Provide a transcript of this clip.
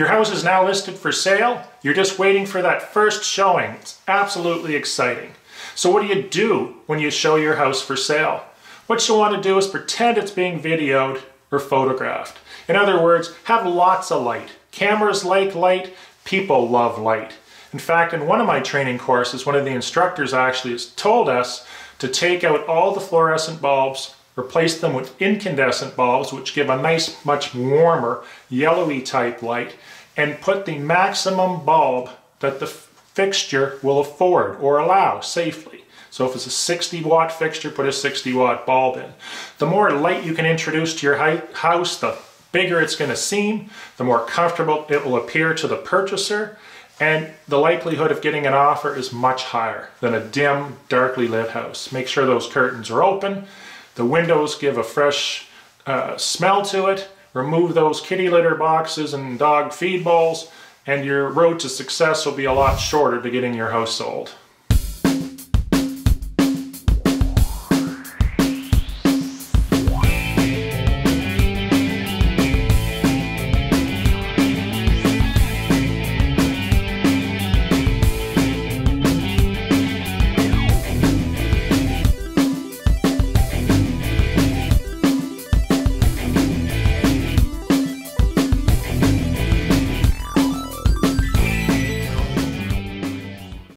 Your house is now listed for sale. You're just waiting for that first showing. It's absolutely exciting. So what do you do when you show your house for sale? What you want to do is pretend it's being videoed or photographed. In other words, have lots of light. Cameras like light, people love light. In fact, in one of my training courses, one of the instructors actually has told us to take out all the fluorescent bulbs, replace them with incandescent bulbs, which give a nice, much warmer, yellowy type light, and put the maximum bulb that the fixture will afford or allow safely. So if it's a 60 watt fixture, put a 60 watt bulb in. The more light you can introduce to your house, the bigger it's going to seem, the more comfortable it will appear to the purchaser, and the likelihood of getting an offer is much higher than a dim, darkly lit house. Make sure those curtains are open, the windows give a fresh uh, smell to it, remove those kitty litter boxes and dog feed bowls, and your road to success will be a lot shorter to getting your house sold.